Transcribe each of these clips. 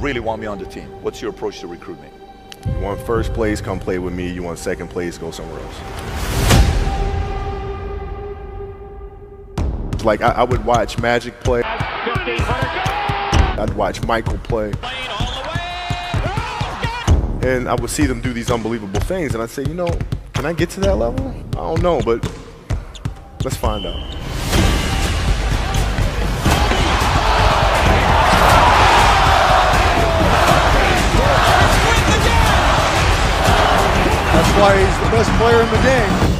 really want me on the team? What's your approach to recruitment? You want first place, come play with me. You want second place, go somewhere else. Like I, I would watch Magic play. I'd watch Michael play. And I would see them do these unbelievable things, and I'd say, you know, can I get to that level? I don't know, but let's find out. That's why he's the best player in the game.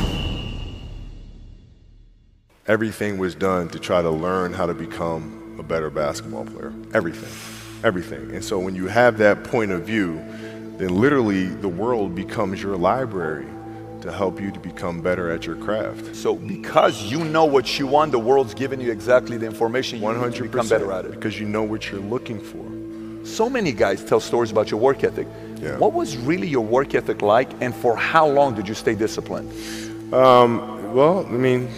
Everything was done to try to learn how to become a better basketball player. Everything. Everything. And so when you have that point of view, then literally the world becomes your library to help you to become better at your craft. So because you know what you want, the world's giving you exactly the information you 100% need to become better at it. because you know what you're looking for. So many guys tell stories about your work ethic. Yeah. What was really your work ethic like, and for how long did you stay disciplined? Um, well, I mean,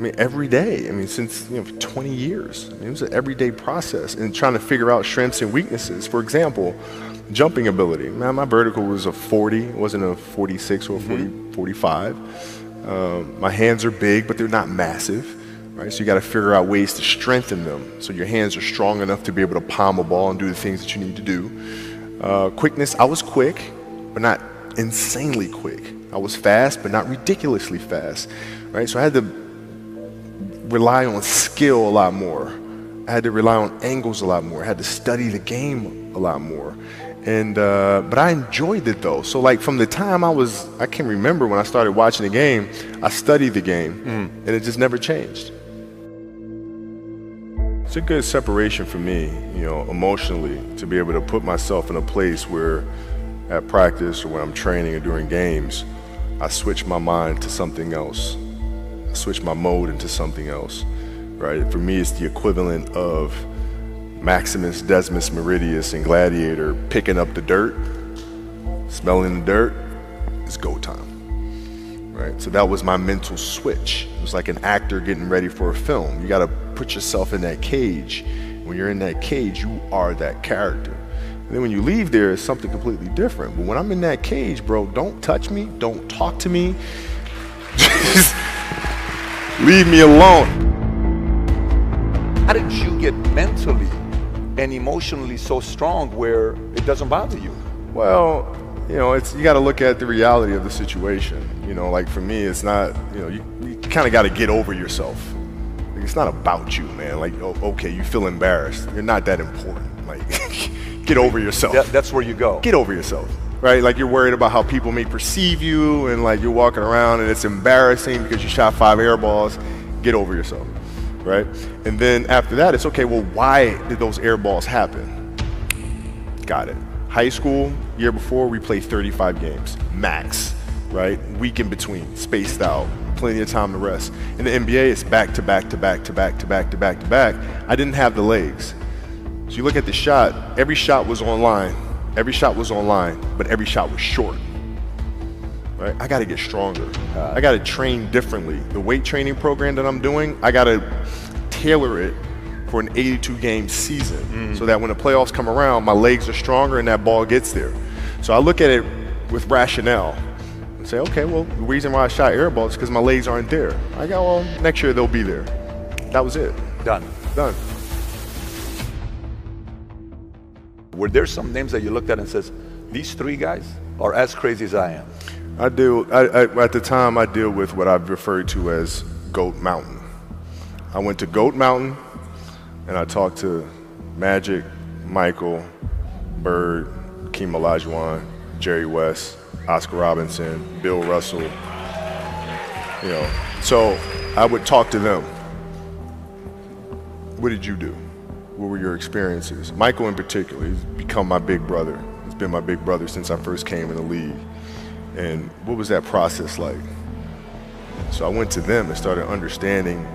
I mean, every day. I mean, since you know, 20 years. I mean, it was an everyday process and trying to figure out strengths and weaknesses. For example, jumping ability. Man, my vertical was a 40, it wasn't a 46 or a 40, 45. Um, my hands are big, but they're not massive. Right? So you got to figure out ways to strengthen them so your hands are strong enough to be able to palm a ball and do the things that you need to do. Uh, quickness, I was quick, but not insanely quick. I was fast, but not ridiculously fast. Right? So I had to rely on skill a lot more. I had to rely on angles a lot more. I had to study the game a lot more. And uh, but I enjoyed it though. So like from the time I was, I can remember when I started watching the game, I studied the game, and it just never changed. It's a good separation for me, you know, emotionally, to be able to put myself in a place where, at practice or when I'm training or during games, I switch my mind to something else. I switch my mode into something else, right? For me, it's the equivalent of Maximus Decimus Meridius and Gladiator picking up the dirt, smelling the dirt. It's go time, right? So that was my mental switch. It was like an actor getting ready for a film. You got to put yourself in that cage. When you're in that cage, you are that character. And then when you leave there, it's something completely different. But when I'm in that cage, bro, don't touch me, don't talk to me. Just leave me alone. How did you get mentally and emotionally so strong where it doesn't bother you? Well, you know, it's you got to look at the reality of the situation. You know, like for me, it's not. You know, you, you kind of got to get over yourself. Like, it's not about you, man. Like, oh, okay, you feel embarrassed. You're not that important. Like, get over yourself. That, that's where you go. Get over yourself. Right? Like you're worried about how people may perceive you, and like you're walking around and it's embarrassing because you shot five air balls. Get over yourself right? And then after that, it's okay, well, why did those air balls happen? Got it. High school, year before, we played 35 games, max, right? Week in between, spaced out, plenty of time to rest. In the NBA, it's back to back to back to back to back to back to back. I didn't have the legs. So you look at the shot, every shot was online, every shot was online, but every shot was short. Right? I got to get stronger. Uh, I got to train differently. The weight training program that I'm doing, I got to tailor it for an 82 game season mm. so that when the playoffs come around, my legs are stronger and that ball gets there. So I look at it with rationale and say, okay, well, the reason why I shot air balls is because my legs aren't there. I go, well, next year they'll be there. That was it. Done. Done. Were there some names that you looked at and says, these three guys are as crazy as I am? I deal, I, I, at the time, I deal with what I've referred to as Goat Mountain. I went to Goat Mountain and I talked to Magic, Michael, Bird, Keem Olajuwon, Jerry West, Oscar Robertson, Bill Russell. You know, so I would talk to them. What did you do? What were your experiences? Michael, in particular, he's become my big brother. He's been my big brother since I first came in the league. And what was that process like? So I went to them and started understanding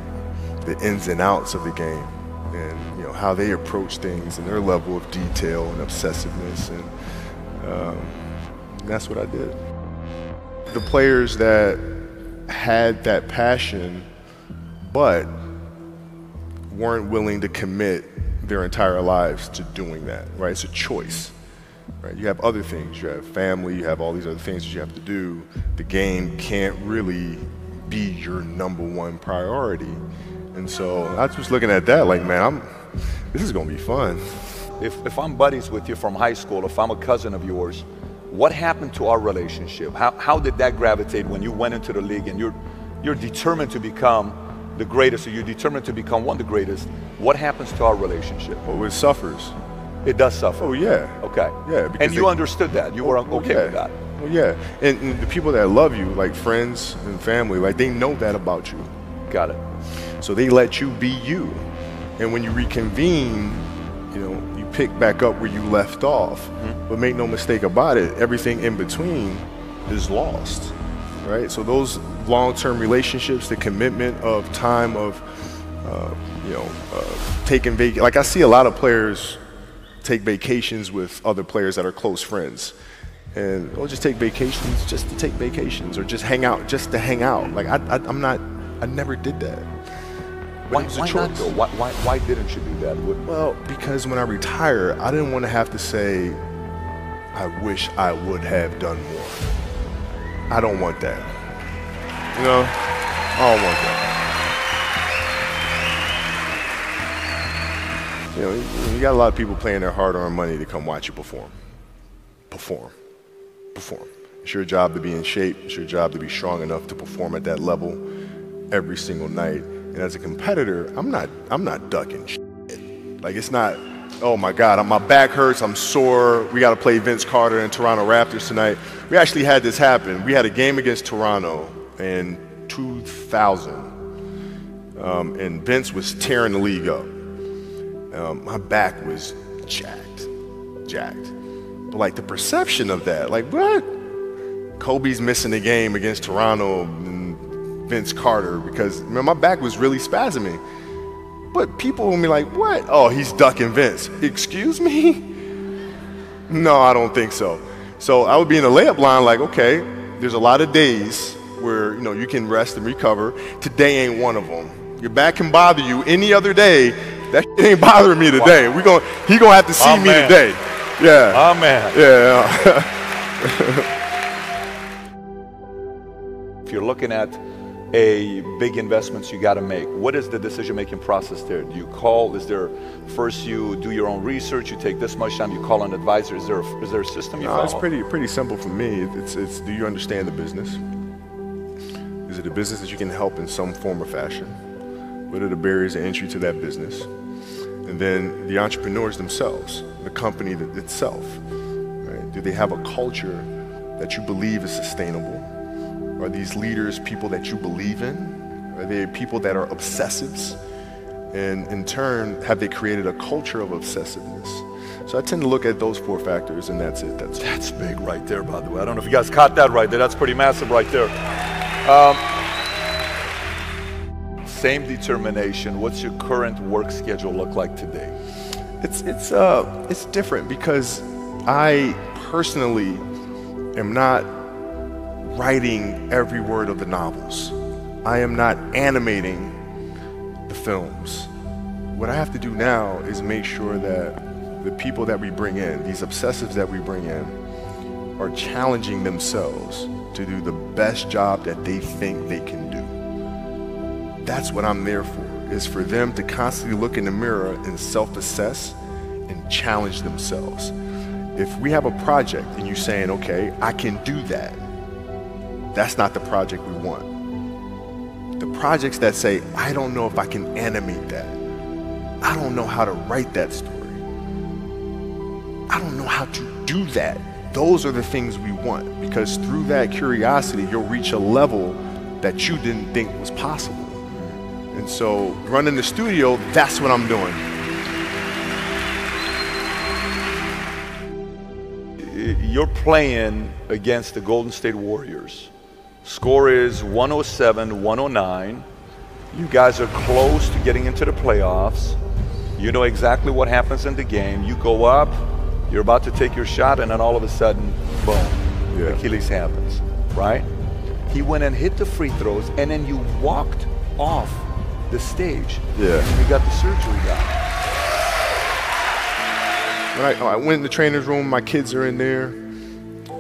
the ins and outs of the game and you know how they approach things and their level of detail and obsessiveness and um, that's what I did. The players that had that passion but weren't willing to commit their entire lives to doing that, right? It's a choice. Right? You have other things. You have family. You have all these other things that you have to do. The game can't really be your number one priority. And so I was just looking at that like, man, I'm. This is gonna be fun. If, if I'm buddies with you from high school, if I'm a cousin of yours, what happened to our relationship? How, how did that gravitate when you went into the league and you're, you're determined to become the greatest or you're determined to become one of the greatest? What happens to our relationship? Well, it suffers. It does suffer. Oh yeah. Okay. Yeah. And you they- understood that. You were oh, okay yeah. with that. Well, yeah. And, and the people that love you, like friends and family, like they know that about you. Got it. So they let you be you. And when you reconvene, you know, pick back up where you left off. But make no mistake about it, everything in between is lost. Right? So those long-term relationships, the commitment of time of uh, you know, uh, taking vac like I see a lot of players take vacations with other players that are close friends. And they'll just take vacations just to take vacations or just hang out just to hang out. Like I, I I'm not I never did that. But Why, it was a choice. though? Why, why, why didn't you do that? What- Well, because when I retire, I didn't want to have to say, I wish I would have done more. I don't want that. You know, I don't want that. You know, you- you got a lot of people paying their hard-earned money to come watch you perform. Perform. Perform. It's your job to be in shape. It's your job to be strong enough to perform at that level every single night. And as a competitor, I'm not I'm not ducking shit. Like it's not, oh my God, my back hurts, I'm sore. We got to play Vince Carter and Toronto Raptors tonight. We actually had this happen. We had a game against Toronto in 2000, um, and Vince was tearing the league up. Um, my back was jacked, jacked. But like the perception of that, like what? Kobe's missing the game against Toronto Vince Carter because man, my back was really spasming. But people will be like, what? Oh, he's ducking Vince. Excuse me? No, I don't think so. So I would be in the layup line like, okay, there's a lot of days where you know you can rest and recover. Today ain't one of them. Your back can bother you any other day. That shit ain't bothering me today. We going he gonna have to see Oh, me man. today. Yeah. Oh man. yeah. If you're looking at a big investments you got to make, what is the decision making process there? Do you call? Is there first you do your own research? You take this much time. You call an advisor. Is there a, is there a system you No, follow? it's pretty pretty simple for me. It's it's do you understand the business? Is it a business that you can help in some form or fashion? What are the barriers to entry to that business? And then the entrepreneurs themselves, the company that itself, right? Do they have a culture that you believe is sustainable? Are these leaders people that you believe in? Are they people that are obsessives? And in turn, have they created a culture of obsessiveness? So I tend to look at those four factors, and that's it. That's That's big right there, by the way. I don't know if you guys caught that right there. That's pretty massive right there. Um, same determination. What's your current work schedule look like today? It's it's uh it's different because I personally am not writing every word of the novels. I am not animating the films. What I have to do now is make sure that the people that we bring in, these obsessives that we bring in, are challenging themselves to do the best job that they think they can do. That's what I'm there for, is for them to constantly look in the mirror and self-assess and challenge themselves. If we have a project and you're saying, okay, I can do that, that's not the project we want. The projects that say, I don't know if I can animate that. I don't know how to write that story. I don't know how to do that. Those are the things we want because through that curiosity, you'll reach a level that you didn't think was possible. And so, running the studio, that's what I'm doing. You're playing against the Golden State Warriors. Score is 107 109. You guys are close to getting into the playoffs. You know exactly what happens in the game. You go up, you're about to take your shot, and then all of a sudden, boom, Yeah. Achilles happens, right? He went and hit the free throws, and then you walked off the stage. Yeah. You got the surgery done. when I, I went in the trainer's room, my kids are in there,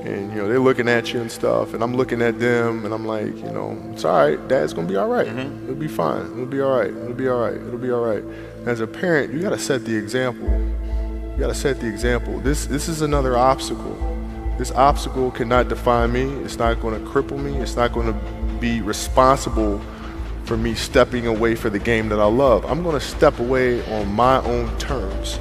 and you know they're looking at you and stuff, and I'm looking at them, and I'm like, you know, it's all right. Dad's gonna be all right. Mm-hmm. It'll be fine. It'll be all right. It'll be all right. It'll be all right. As a parent, you gotta set the example. You gotta set the example. This this is another obstacle. This obstacle cannot define me. It's not going to cripple me. It's not going to be responsible for me stepping away for the game that I love. I'm going to step away on my own terms.